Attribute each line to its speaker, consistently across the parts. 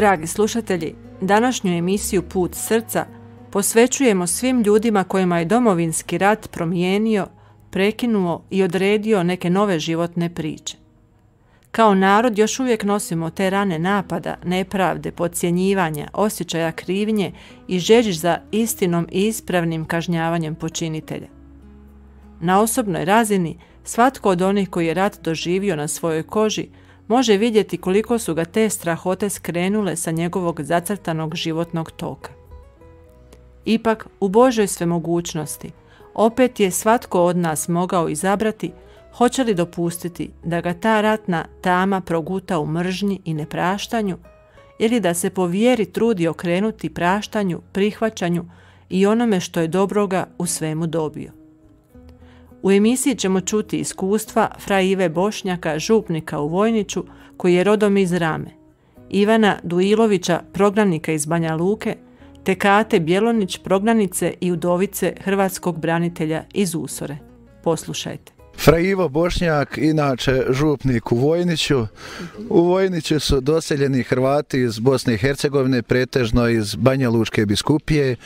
Speaker 1: Dragi slušatelji, današnju emisiju Put srca posvećujemo svim ljudima kojima je domovinski rat promijenio, prekinuo i odredio neke nove životne priče. Kao narod još uvijek nosimo te rane napada, nepravde, podcjenjivanja, osjećaja krivnje i žeđiš za istinom i ispravnim kažnjavanjem počinitelja. Na osobnoj razini, svatko od onih koji je rat doživio na svojoj koži može vidjeti koliko su ga te strahote skrenule sa njegovog zacrtanog životnog toka. Ipak, u Božoj svemogućnosti, opet je svatko od nas mogao izabrati hoće li dopustiti da ga ta ratna tama proguta u mržnji i nepraštanju ili da se po vjeri trudi okrenuti praštanju, prihvaćanju i onome što je dobroga u svemu dobio. U emisiji ćemo čuti iskustva Fra Ive Bošnjaka, župnika u Vojniću, koji je rodom iz Rame, Ivana Duilovića, prognanika iz Banja Luke, te Kate Bjelonić, prognanice i udovice hrvatskog branitelja iz Usore. Poslušajte.
Speaker 2: Fra Ivo Bošnjak, inače župnik u Vojniću. U Vojniću su doseljeni Hrvati iz Bosne i Hercegovine, pretežno iz Banja Lučke biskupije.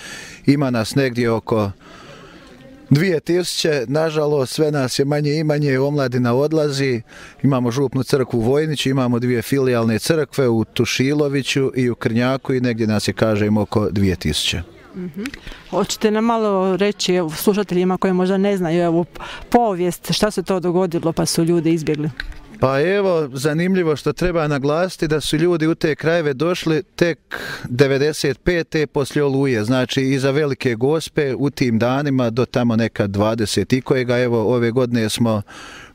Speaker 2: Ima nas negdje oko 2000, nažalost, sve nas je manje i manje, omladina odlazi, imamo župnu crkvu u Vojniću, imamo dvije filijalne crkve u Tušiloviću i u Krnjaku i negdje nas je, kažem, oko 2000. Mm -hmm.
Speaker 1: Hoćete nam malo reći slušateljima koji možda ne znaju ovu povijest, šta se to dogodilo pa su ljudi izbjegli?
Speaker 2: Pa evo, zanimljivo što treba naglasiti da su ljudi u te krajeve došli tek 95. poslije oluje, znači iza velike gospe u tim danima do tamo neka 20. i kojega evo ove godine smo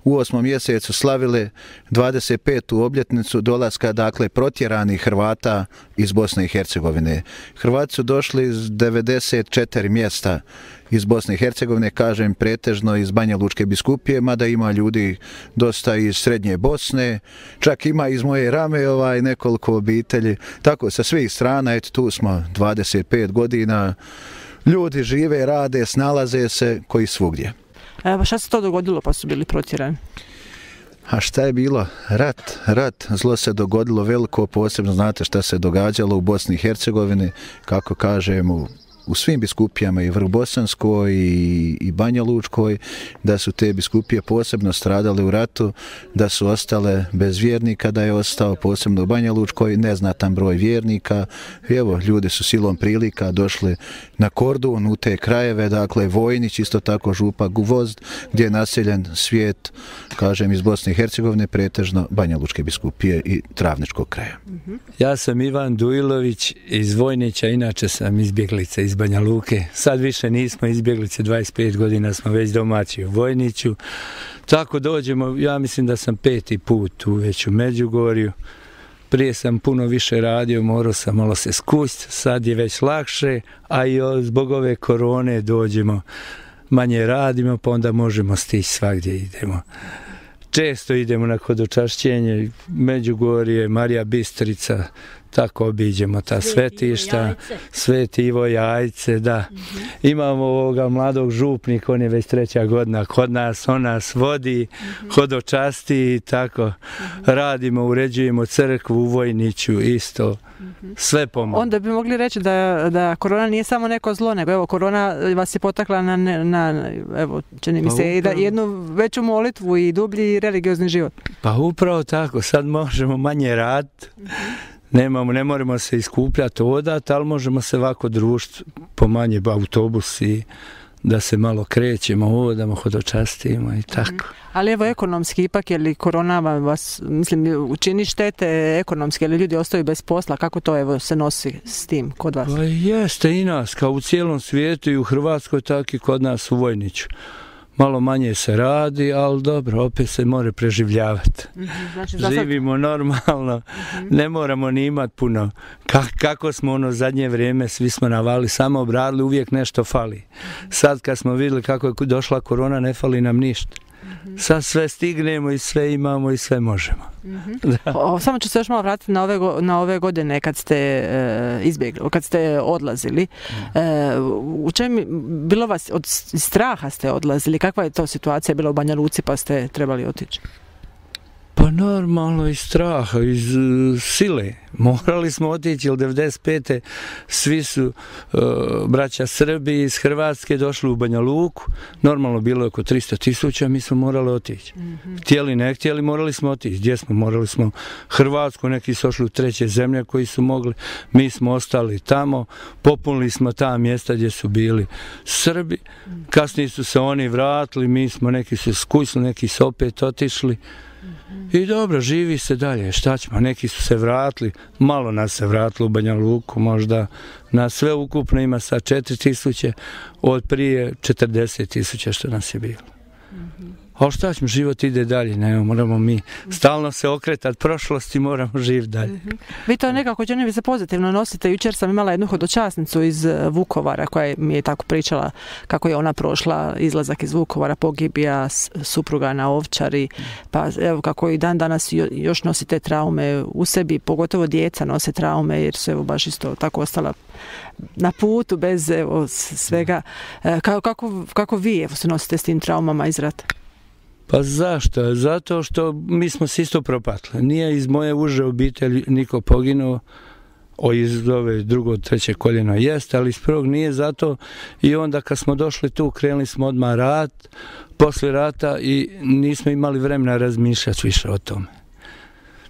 Speaker 2: u osmom mjesecu slavili 25. obljetnicu dolaska, dakle, protjeranih Hrvata iz Bosne i Hercegovine. Hrvati su došli iz 94 mjesta iz Bosne i Hercegovine, kažem, pretežno iz Banja Lučke biskupije, mada ima ljudi dosta iz Srednje Bosne, čak ima iz moje rame ovaj, nekoliko obitelji. Tako, sa svih strana, eto, tu smo 25 godina, ljudi žive, rade, snalaze se, koji svugdje.
Speaker 1: Evo, šta se to dogodilo pa su bili protjerani?
Speaker 2: A šta je bilo? Rat, rat, zlo se dogodilo veliko, posebno znate šta se događalo u Bosni i Hercegovini, kako kažemo, u svim biskupijama i Vrbosanskoj i, i Banja Lučkoj, da su te biskupije posebno stradale u ratu, da su ostale bez vjernika, da je ostao posebno u Banja Lučkoj neznatan broj vjernika. Evo, ljudi su silom prilika došli na Kordun u te krajeve, dakle Vojnić, isto tako Župa Guvozd, gdje je naseljen svijet, kažem, iz Bosne i Hercegovine, pretežno Banja Lučke biskupije i Travničkog kraja. Mhm.
Speaker 3: Ja sam Ivan Dujlović iz Vojnića, inače sam izbjeglica iz Banja Luke. Sad više nismo izbjeglice, 25 godina smo već domaći u Vojniću. Tako dođemo, ja mislim da sam peti put u već u Međugorju. Prije sam puno više radio, morao sam malo se skust, sad je već lakše, a i zbog ove korone dođemo, manje radimo, pa onda možemo stići svakdje idemo. Često idemo na hodočašćenje, Međugorje, Marija Bistrica, tako obiđemo ta svetišta, Sveti Ivo Jajce, da. Mm -hmm. Imamo ovoga mladog župnika, on je već treća godina kod nas, on nas vodi, mm -hmm. hodočasti i tako. Mm -hmm. Radimo, uređujemo crkvu u Vojniću isto. Sve pomoći.
Speaker 1: Onda bi mogli reći da, da korona nije samo neko zlo, nego evo, korona vas je potakla na, na evo, čini mi pa se, upravo... jednu veću molitvu i dublji religiozni život.
Speaker 3: Pa upravo tako, sad možemo manje rad, nemamo, ne moramo se iskupljati odat, ali možemo se ovako družiti po manje autobusi, da se malo krećemo, uvodamo, hodočastimo i tako. Mm.
Speaker 1: Ali evo ekonomski, ipak je li korona vas, mislim, učini štete ekonomski, ali ljudi ostaju bez posla, kako to evo se nosi s tim kod vas?
Speaker 3: Pa jeste i nas, kao u cijelom svijetu i u Hrvatskoj, tako i kod nas u Vojniću malo manje se radi, ali dobro, opet se more preživljavati. Mm -hmm, znači, Živimo normalno, mm -hmm. ne moramo ni imati puno. Ka kako smo ono zadnje vrijeme, svi smo navali, samo obradili, uvijek nešto fali. Mm -hmm. Sad kad smo vidjeli kako je došla korona, ne fali nam ništa. Sad sve stignemo i sve imamo i sve možemo. Mm
Speaker 1: -hmm. o, samo ću se još malo vratiti na ove, na ove godine kad ste e, izbjegli, kad ste odlazili. E, u čem bilo vas, od straha ste odlazili? Kakva je to situacija bila u Banja Luci pa ste trebali otići?
Speaker 3: Pa normalno iz straha, iz uh, sile. Morali smo otići, jer 95. svi su uh, braća Srbi iz Hrvatske došli u Banja Luku. Normalno bilo je oko 300 tisuća, mi smo morali otići. Mm -hmm. Htjeli, ne htjeli, morali smo otići. Gdje smo? Morali smo Hrvatsku, neki su ošli u treće zemlje koji su mogli. Mi smo ostali tamo, popunili smo ta mjesta gdje su bili Srbi. Kasnije su se oni vratili, mi smo neki su skusili, neki su opet otišli. I dobro, živi se dalje, šta ćemo, neki su se vratili, malo nas se vratilo u Banja Luku, možda na sve ukupno ima sa 4000 od prije 40.000 što nas je bilo. Mm -hmm. A šta ćemo, život ide dalje, ne, moramo mi stalno se okretati prošlosti, moramo živ dalje. Mm -hmm.
Speaker 1: Vi to nekako će vi se pozitivno nosite. Jučer sam imala jednu hodočasnicu iz e, Vukovara koja mi je tako pričala kako je ona prošla izlazak iz Vukovara, pogibija supruga na ovčari, pa evo kako i dan danas još nosite traume u sebi, pogotovo djeca nose traume jer su evo baš isto tako ostala na putu bez evo, svega. E, kako, kako, kako vi evo, se nosite s tim traumama iz rata?
Speaker 3: Pa zašto? Zato što mi smo se isto propatili. Nije iz moje uže obitelji niko poginuo, o iz ove drugo, treće koljeno jeste, ali iz prvog nije zato i onda kad smo došli tu, krenuli smo odmah rat, posle rata i nismo imali vremena razmišljati više o tome.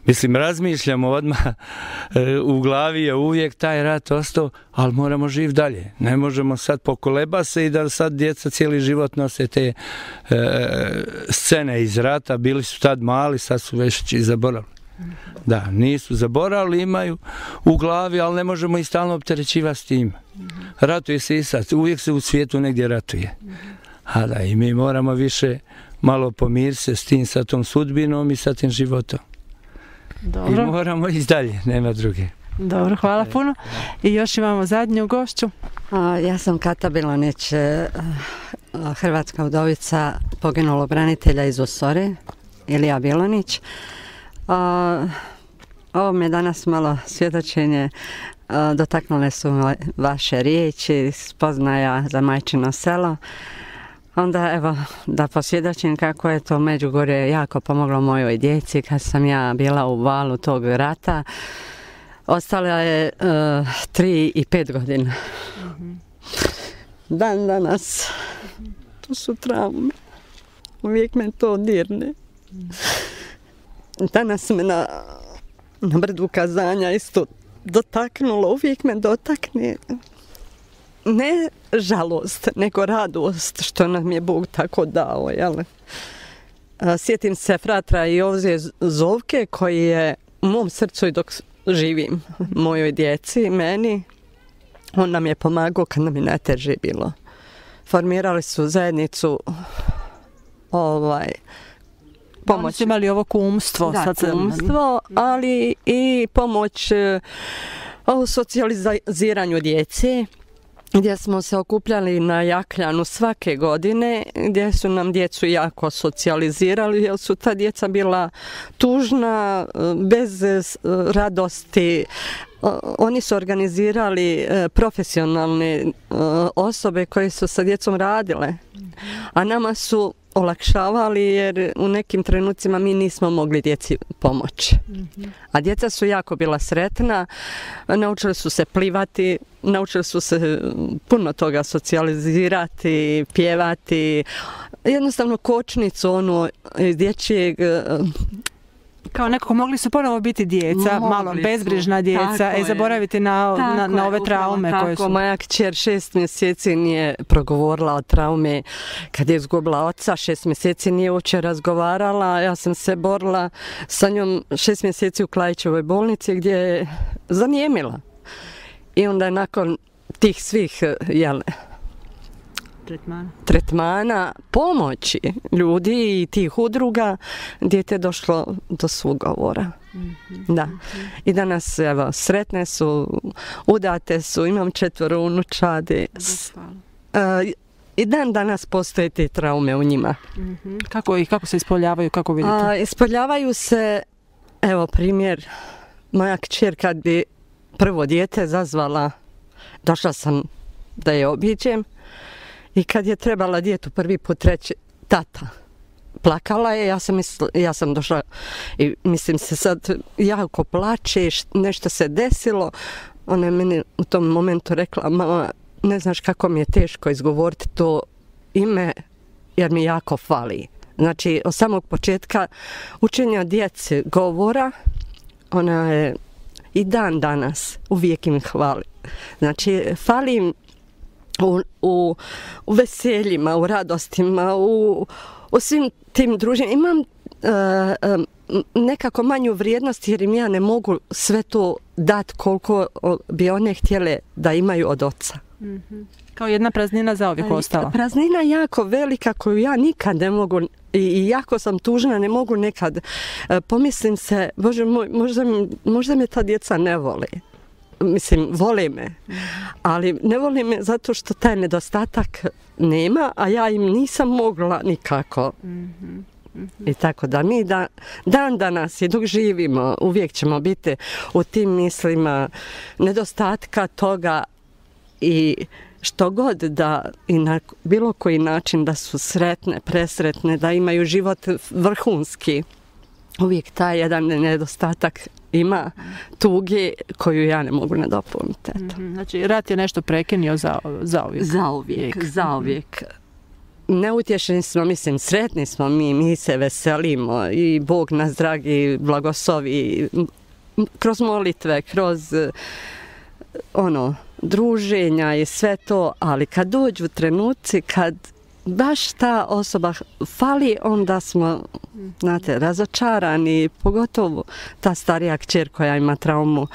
Speaker 3: Mislim, razmišljamo odmah, e, u glavi je uvijek taj rat ostao, ali moramo živ dalje. Ne možemo sad pokoleba se i da sad djeca cijeli život nose te e, scene iz rata. Bili su tad mali, sad su već i zaboravili. Da, nisu zaboravili, imaju u glavi, ali ne možemo i stalno opterećivati s tim. Ratuje se i sad, uvijek se u svijetu negdje ratuje. A da, i mi moramo više malo pomiriti se s tim, sa tom sudbinom i sa tim životom. Dobro. I moramo ići dalje, nema druge.
Speaker 1: Dobro, hvala puno. I još imamo zadnju gošću.
Speaker 4: A, ja sam Kata Bilanić, e, hrvatska udovica poginulog branitelja iz Osore, Ilija Bilanić. A, ovo me danas malo svjedočenje dotaknule su vaše riječi, spoznaja za majčino selo. Onda evo da posvjedočim kako je to Međugorje jako pomoglo mojoj djeci kad sam ja bila u valu tog rata. Ostala je uh, tri i pet godina. Dan danas to su traume. Uvijek me to dirne. Danas me na, na brdu kazanja isto dotaknulo. Uvijek me dotakne ne žalost, nego radost što nam je Bog tako dao, jel? Sjetim se fratra i ovdje Zovke koji je u mom srcu i dok živim, mojoj djeci, meni, on nam je pomagao kad nam je najteže bilo. Formirali su zajednicu ovaj,
Speaker 1: pomoć. Oni su imali ovo kumstvo.
Speaker 4: Da, sad kumstvo, ali i pomoć u socijaliziranju djece gdje smo se okupljali na Jakljanu svake godine, gdje su nam djecu jako socijalizirali, jer su ta djeca bila tužna, eh, bez eh, radosti. Oni su organizirali e, profesionalne e, osobe koje su sa djecom radile, a nama su olakšavali jer u nekim trenucima mi nismo mogli djeci pomoći. A djeca su jako bila sretna, naučili su se plivati, naučili su se puno toga socijalizirati, pjevati, jednostavno kočnicu ono iz dječjeg
Speaker 1: kao nekako mogli su ponovo biti djeca, mogli malo bezbrižna djeca, i zaboraviti na, na, na ove traume
Speaker 4: tako,
Speaker 1: koje su.
Speaker 4: Moja kćer šest mjeseci nije progovorila o traume kad je izgubila oca, šest mjeseci nije uopće razgovarala, ja sam se borila sa njom šest mjeseci u Klajićevoj bolnici gdje je zanijemila. I onda nakon tih svih, jel,
Speaker 1: tretmana.
Speaker 4: tretmana, pomoći ljudi i tih udruga, djete došlo do svog govora. Mm -hmm. Da. I danas, evo, sretne su, udate su, imam četvoro unučade. Uh, I dan danas postoje te traume u njima. Mm
Speaker 1: -hmm. Kako, i kako se ispoljavaju, kako vidite?
Speaker 4: A, ispoljavaju se, evo primjer, moja kćer kad bi prvo dijete zazvala, došla sam da je obiđem, I kad je trebala djetu prvi put reći, tata, plakala je, ja sam, misl, ja sam došla i mislim se sad jako plače, nešto se desilo. Ona je meni u tom momentu rekla, mama, ne znaš kako mi je teško izgovoriti to ime, jer mi jako fali. Znači, od samog početka učenja djece govora, ona je i dan danas uvijek im hvali. Znači, fali im u, u, u veseljima, u radostima, u, u svim tim druženjima. Imam uh, um, nekako manju vrijednost jer im ja ne mogu sve to dat koliko bi one htjele da imaju od oca. Mm
Speaker 1: -hmm. Kao jedna praznina za ovih ostala.
Speaker 4: Praznina jako velika koju ja nikad ne mogu i jako sam tužna, ne mogu nekad. Uh, pomislim se, bože moj, možda, možda me ta djeca ne vole mislim, vole me, ali ne vole me zato što taj nedostatak nema, a ja im nisam mogla nikako. I tako da mi da, dan danas i dok živimo, uvijek ćemo biti u tim mislima nedostatka toga i što god da i na bilo koji način da su sretne, presretne, da imaju život vrhunski, uvijek taj jedan nedostatak ima tuge koju ja ne mogu nadopuniti. Mm
Speaker 1: -hmm. Znači, rat je nešto prekinio za, za uvijek.
Speaker 4: Za uvijek, za uvijek. Neutješeni smo, mislim, sretni smo mi, mi se veselimo i Bog nas dragi blagosovi kroz molitve, kroz ono, druženja i sve to, ali kad dođu trenuci, kad baš ta osoba fali, onda smo, znate, razočarani, pogotovo ta starija kćer koja ima traumu.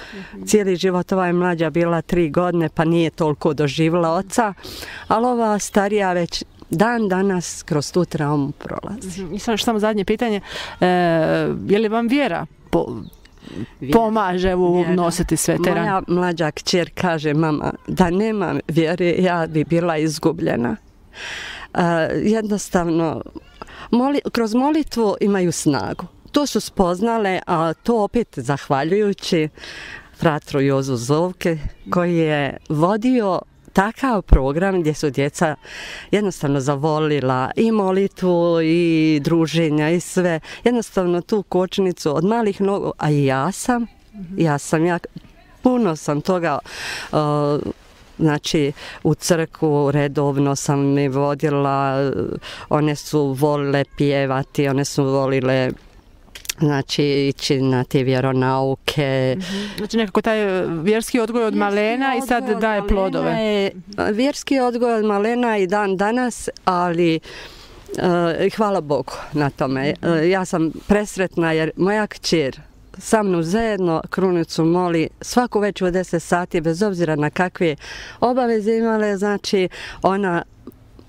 Speaker 4: Cijeli život ova je mlađa bila tri godine, pa nije toliko doživjela oca, ali ova starija već dan danas kroz tu traumu prolazi.
Speaker 1: I samo samo zadnje pitanje, e, je li vam vjera po, pomaže u vjera. nositi sve te
Speaker 4: Moja mlađa kćer kaže, mama, da nema vjere, ja bi bila izgubljena jednostavno moli, kroz molitvu imaju snagu. To su spoznale, a to opet zahvaljujući fratru Jozu Zovke koji je vodio takav program gdje su djeca jednostavno zavolila i molitvu i druženja i sve. Jednostavno tu kočnicu od malih nogu, a i ja sam, ja sam, ja puno sam toga uh, znači u crkvu redovno sam mi vodila, one su volile pjevati, one su volile znači ići na te vjeronauke.
Speaker 1: Mhm. Znači nekako taj e, vjerski odgoj od malena i sad daje plodove. Je,
Speaker 4: vjerski odgoj od malena i dan danas, ali uh, hvala Bogu na tome. Uh, ja sam presretna jer moja kćer, sa mnom zajedno krunicu moli svaku već u 10 sati, bez obzira na kakve obaveze imale, znači ona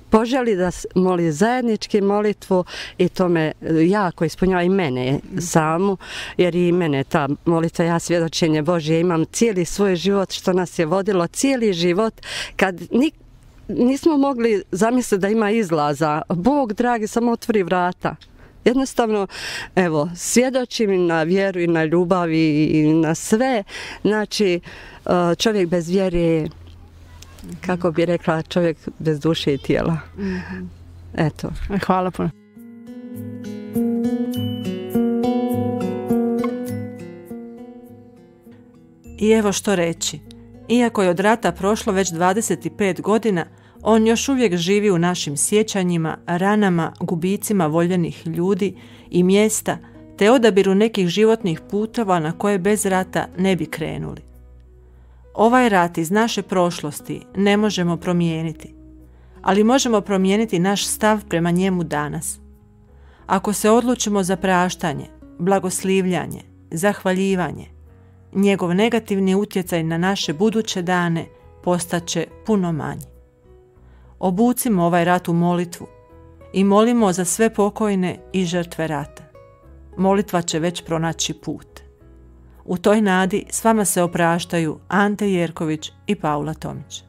Speaker 4: poželi da moli zajednički molitvu i to me jako ispunjava i mene samu, jer i mene ta molitva, ja svjedočenje Božje, imam cijeli svoj život što nas je vodilo, cijeli život, kad nik, nismo mogli zamisliti da ima izlaza, Bog dragi samo otvori vrata jednostavno, evo, svjedočim na vjeru i na ljubavi i na sve. Znači, uh, čovjek bez vjere, kako bi rekla, čovjek bez duše i tijela. Eto.
Speaker 1: Hvala puno. I evo što reći. Iako je od rata prošlo već 25 godina, On još uvijek živi u našim sjećanjima, ranama, gubicima voljenih ljudi i mjesta, te odabiru nekih životnih putova na koje bez rata ne bi krenuli. Ovaj rat iz naše prošlosti ne možemo promijeniti, ali možemo promijeniti naš stav prema njemu danas. Ako se odlučimo za praštanje, blagoslivljanje, zahvaljivanje, njegov negativni utjecaj na naše buduće dane postaće puno manji obucimo ovaj rat u molitvu i molimo za sve pokojne i žrtve rata. Molitva će već pronaći put. U toj nadi s vama se opraštaju Ante Jerković i Paula Tomić.